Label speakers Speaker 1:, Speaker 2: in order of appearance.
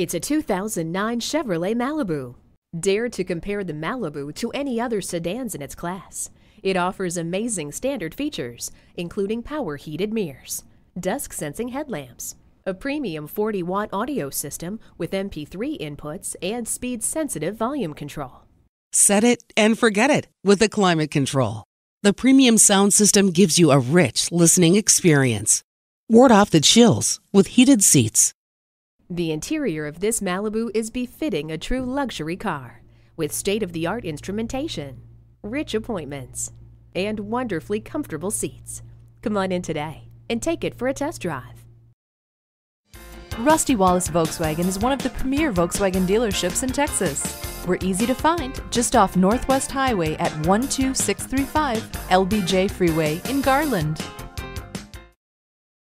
Speaker 1: It's a 2009 Chevrolet Malibu. Dare to compare the Malibu to any other sedans in its class. It offers amazing standard features, including power heated mirrors, dusk sensing headlamps, a premium 40 watt audio system with MP3 inputs and speed sensitive volume control.
Speaker 2: Set it and forget it with the climate control. The premium sound system gives you a rich listening experience. Ward off the chills with heated seats.
Speaker 1: The interior of this Malibu is befitting a true luxury car with state of the art instrumentation, rich appointments, and wonderfully comfortable seats. Come on in today and take it for a test drive.
Speaker 3: Rusty Wallis Volkswagen is one of the premier Volkswagen dealerships in Texas. We're easy to find just off Northwest Highway at 12635 LBJ Freeway in Garland.